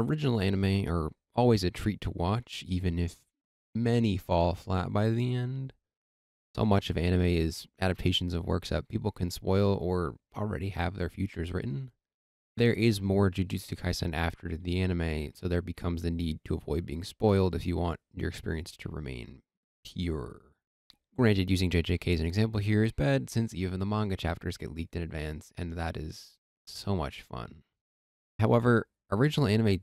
Original anime are always a treat to watch, even if many fall flat by the end. So much of anime is adaptations of works that people can spoil or already have their futures written. There is more Jujutsu Kaisen after the anime, so there becomes the need to avoid being spoiled if you want your experience to remain pure. Granted, using JJK as an example here is bad since even the manga chapters get leaked in advance, and that is so much fun. However, original anime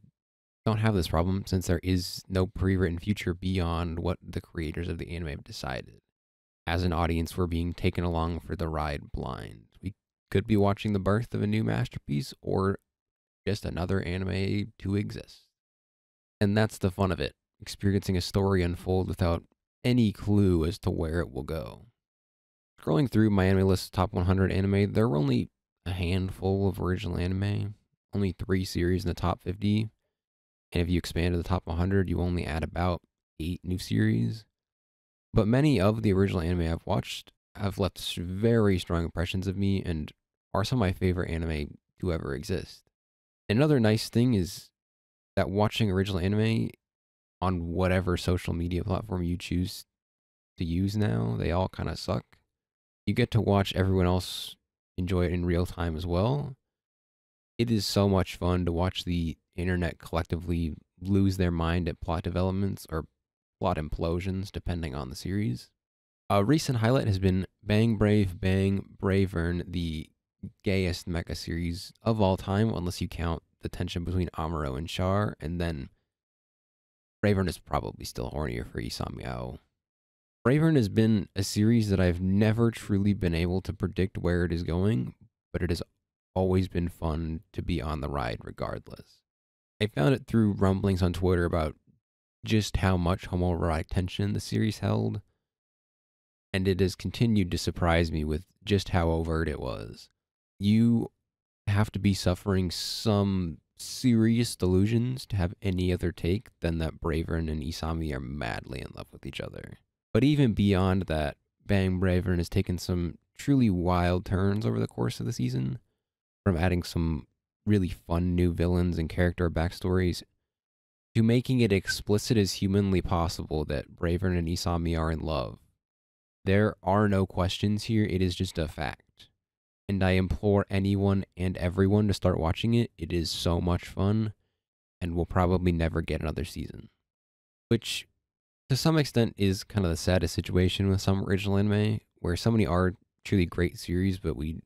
don't have this problem since there is no pre-written future beyond what the creators of the anime have decided. As an audience, we're being taken along for the ride blind. We could be watching the birth of a new masterpiece or just another anime to exist. And that's the fun of it, experiencing a story unfold without any clue as to where it will go. Scrolling through MyAnimeList top 100 anime, there are only a handful of original anime, only three series in the top 50. And if you expand to the top 100, you only add about eight new series. But many of the original anime I've watched have left very strong impressions of me and are some of my favorite anime to ever exist. Another nice thing is that watching original anime on whatever social media platform you choose to use now, they all kind of suck. You get to watch everyone else enjoy it in real time as well. It is so much fun to watch the internet collectively lose their mind at plot developments or plot implosions, depending on the series. A recent highlight has been Bang Brave Bang Bravern, the gayest mecha series of all time, unless you count the tension between Amuro and Char, and then Bravern is probably still hornier for Isamiya. Bravern has been a series that I've never truly been able to predict where it is going, but it has always been fun to be on the ride regardless. I found it through rumblings on Twitter about just how much homoerotic tension the series held, and it has continued to surprise me with just how overt it was. You have to be suffering some serious delusions to have any other take than that Bravern and Isami are madly in love with each other. But even beyond that, Bang Bravern has taken some truly wild turns over the course of the season, from adding some really fun new villains and character backstories to making it explicit as humanly possible that Bravern and Isami are in love. There are no questions here, it is just a fact and I implore anyone and everyone to start watching it. It is so much fun, and we'll probably never get another season. Which, to some extent, is kind of the saddest situation with some original anime, where so many are truly great series, but we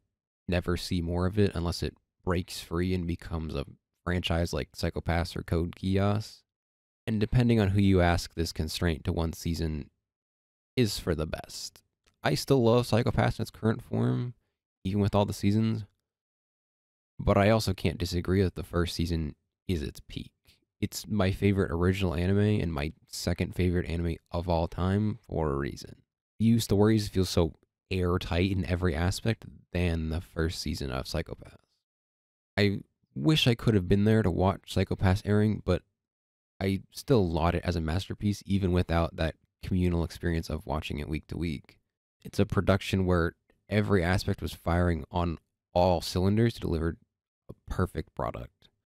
never see more of it unless it breaks free and becomes a franchise like Psycho-Pass or Code Geass. And depending on who you ask, this constraint to one season is for the best. I still love Psycho-Pass in its current form, even with all the seasons. But I also can't disagree that the first season is its peak. It's my favorite original anime and my second favorite anime of all time for a reason. Few stories feel so airtight in every aspect than the first season of Psycho-Pass. I wish I could have been there to watch Psycho-Pass airing, but I still laud it as a masterpiece even without that communal experience of watching it week to week. It's a production where every aspect was firing on all cylinders to deliver a perfect product.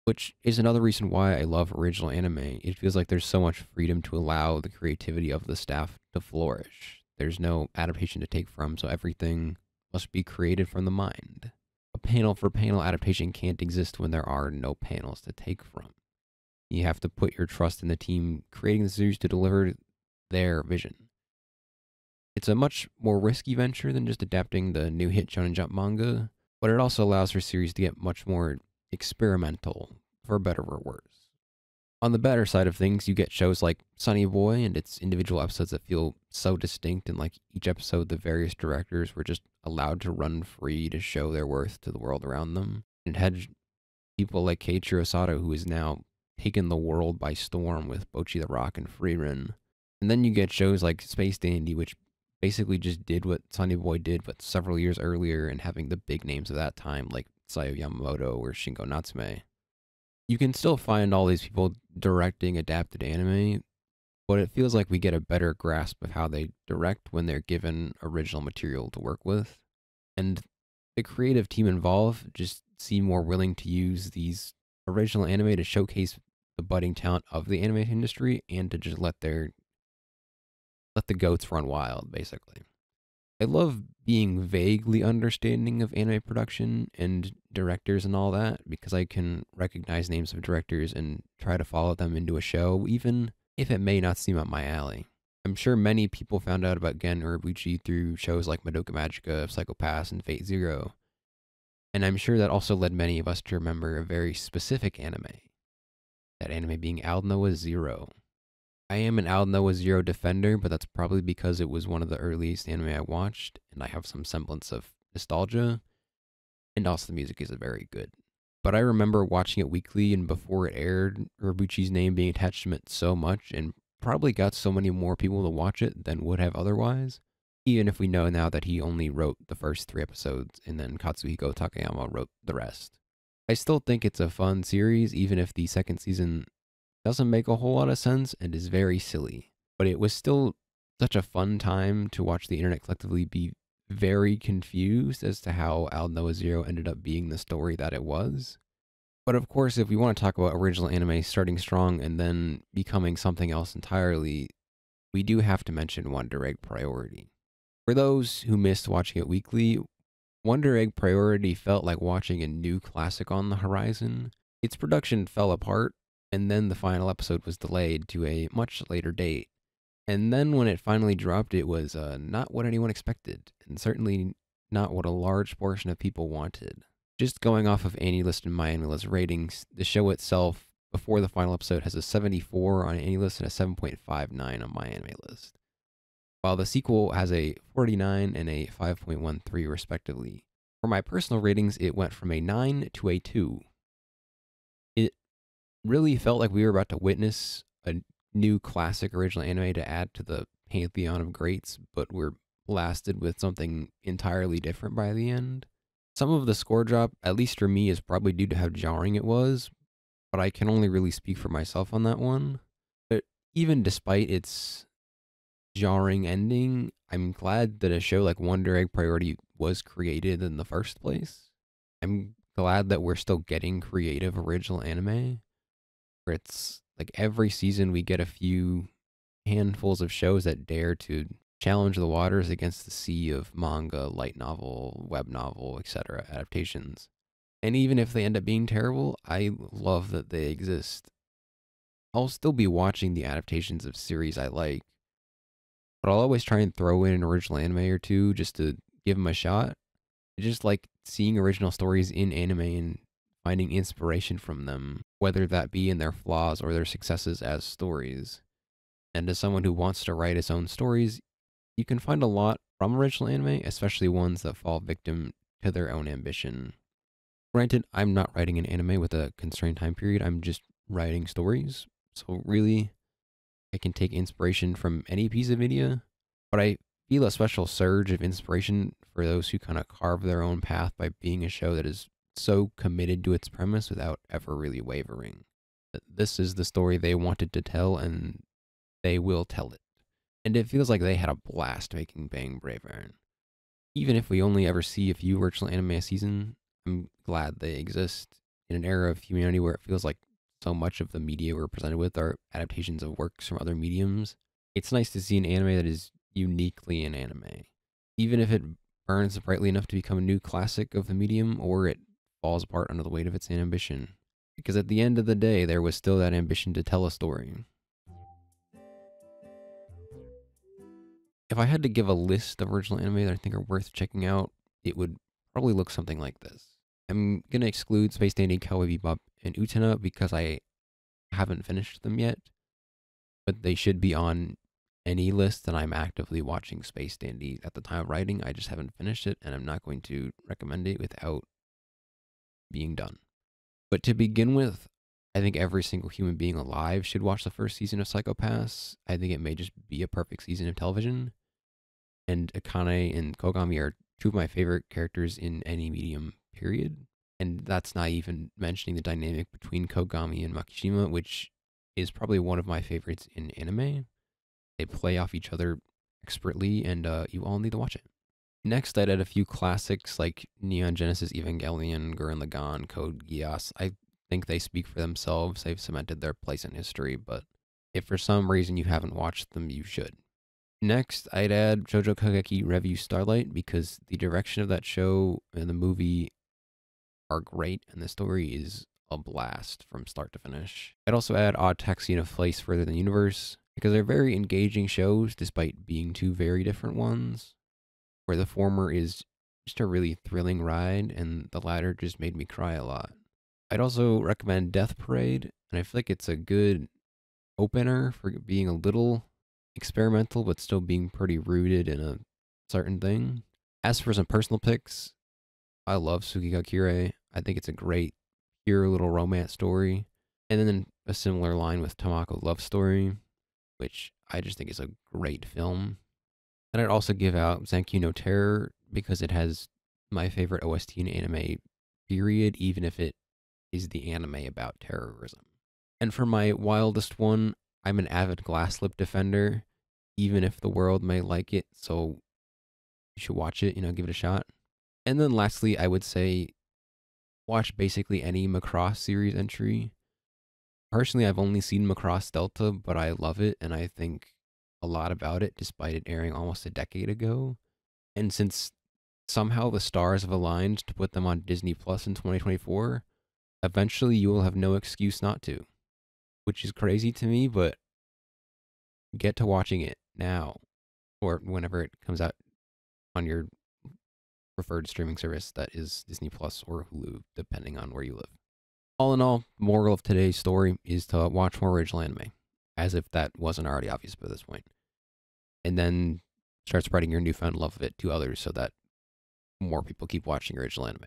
Which is another reason why I love original anime. It feels like there's so much freedom to allow the creativity of the staff to flourish. There's no adaptation to take from, so everything must be created from the mind. A panel for panel adaptation can't exist when there are no panels to take from. You have to put your trust in the team creating the series to deliver their vision. It's a much more risky venture than just adapting the new hit Shonen Jump manga, but it also allows for series to get much more experimental, for better or worse. On the better side of things, you get shows like Sunny Boy and its individual episodes that feel so distinct, and like each episode, the various directors were just allowed to run free to show their worth to the world around them. And had people like Keiichiro Saito, who is now taken the world by storm with Bocchi the Rock and Frieren. And then you get shows like Space Dandy, which basically just did what Sunny Boy did, but several years earlier and having the big names of that time, like Sayo Yamamoto or Shingo Natsume. You can still find all these people directing adapted anime, but it feels like we get a better grasp of how they direct when they're given original material to work with. And the creative team involved just seem more willing to use these original anime to showcase the budding talent of the anime industry and to just let their let the goats run wild, basically. I love being vaguely understanding of anime production and directors and all that because I can recognize names of directors and try to follow them into a show, even if it may not seem up my alley. I'm sure many people found out about Gen Urobuchi through shows like Madoka Magica, Psycho Pass, and Fate Zero. And I'm sure that also led many of us to remember a very specific anime. That anime being Aldnoah Zero. I am an Aldnoah Zero defender, but that's probably because it was one of the earliest anime I watched, and I have some semblance of nostalgia. And also, the music is very good. But I remember watching it weekly, and before it aired, Urobuchi's name being attached to it so much, and probably got so many more people to watch it than would have otherwise even if we know now that he only wrote the first three episodes and then Katsuhiko Takayama wrote the rest. I still think it's a fun series, even if the second season doesn't make a whole lot of sense and is very silly. But it was still such a fun time to watch the internet collectively be very confused as to how Aldnoah Zero ended up being the story that it was. But of course, if we want to talk about original anime starting strong and then becoming something else entirely, we do have to mention Wonder Egg Priority. For those who missed watching it weekly, Wonder Egg Priority felt like watching a new classic on the horizon. Its production fell apart, and then the final episode was delayed to a much later date. And then when it finally dropped, it was uh, not what anyone expected, and certainly not what a large portion of people wanted. Just going off of AniList and MyAnimeList ratings, the show itself, before the final episode, has a 74 on AniList and a 7.59 on MyAnimeList while the sequel has a 49 and a 5.13 respectively. For my personal ratings, it went from a 9 to a 2. Really felt like we were about to witness a new classic original anime to add to the pantheon of greats, but we're blasted with something entirely different by the end. Some of the score drop, at least for me, is probably due to how jarring it was, but I can only really speak for myself on that one. But even despite its jarring ending, I'm glad that a show like Wonder Egg Priority was created in the first place. I'm glad that we're still getting creative original anime where it's like every season we get a few handfuls of shows that dare to challenge the waters against the sea of manga, light novel, web novel, etc. adaptations. And even if they end up being terrible, I love that they exist. I'll still be watching the adaptations of series I like, but I'll always try and throw in an original anime or two just to give them a shot. I just like seeing original stories in anime and finding inspiration from them, whether that be in their flaws or their successes as stories. And as someone who wants to write his own stories, you can find a lot from original anime, especially ones that fall victim to their own ambition. Granted, I'm not writing an anime with a constrained time period, I'm just writing stories. So, really, I can take inspiration from any piece of media, but I feel a special surge of inspiration for those who kind of carve their own path by being a show that is so committed to its premise without ever really wavering. This is the story they wanted to tell, and they will tell it. And it feels like they had a blast making Bang Brave Iron. Even if we only ever see a few virtual anime a season, I'm glad they exist in an era of humanity where it feels like so much of the media we're presented with are adaptations of works from other mediums. It's nice to see an anime that is uniquely an anime, even if it burns brightly enough to become a new classic of the medium or it falls apart under the weight of its ambition. Because at the end of the day, there was still that ambition to tell a story. If I had to give a list of original anime that I think are worth checking out, it would probably look something like this. I'm gonna exclude Space Dandy, Cowboy Bebop, and Utena because I haven't finished them yet, but they should be on any list that I'm actively watching Space Dandy at the time of writing. I just haven't finished it, and I'm not going to recommend it without being done. But to begin with, I think every single human being alive should watch the first season of Psycho-Pass. I think it may just be a perfect season of television. And Akane and Kogami are two of my favorite characters in any medium period. And that's not even mentioning the dynamic between Kogami and Makishima, which is probably one of my favorites in anime. They play off each other expertly, and uh, you all need to watch it. Next, I'd add a few classics like Neon Genesis Evangelion, Gurren Lagann, Code Geass. I think they speak for themselves. They've cemented their place in history, but if for some reason you haven't watched them, you should. Next, I'd add Shoujo Kageki Revue Starlight because the direction of that show and the movie are great, and the story is a blast from start to finish. I'd also add Odd Taxi and A Place Further Than the Universe because they're very engaging shows despite being two very different ones, where the former is just a really thrilling ride and the latter just made me cry a lot. I'd also recommend Death Parade, and I feel like it's a good opener for being a little experimental but still being pretty rooted in a certain thing. As for some personal picks, I love Tsuki ga Kirei. I think it's a great, pure little romance story. And then a similar line with Tamako Love Story, which I just think is a great film. And I'd also give out Zankyou no Terror because it has my favorite OST in anime, period, even if it is the anime about terrorism. And for my wildest one, I'm an avid Glasslip defender, even if the world may like it. So you should watch it, you know, give it a shot. And then lastly, I would say watch basically any Macross series entry. Personally, I've only seen Macross Delta, but I love it and I think a lot about it despite it airing almost a decade ago. And since somehow the stars have aligned to put them on Disney Plus in 2024, eventually you will have no excuse not to which is crazy to me, but get to watching it now or whenever it comes out on your preferred streaming service that is Disney Plus or Hulu, depending on where you live. All in all, moral of today's story is to watch more original anime, as if that wasn't already obvious by this point. And then start spreading your newfound love of it to others so that more people keep watching original anime.